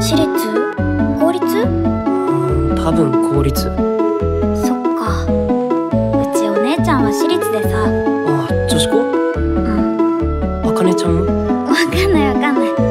私立？公立？多分公立。そっか。うちお姉ちゃんは私立でさ。ああ女子校？うん。あかねちゃんわかんないわかんない。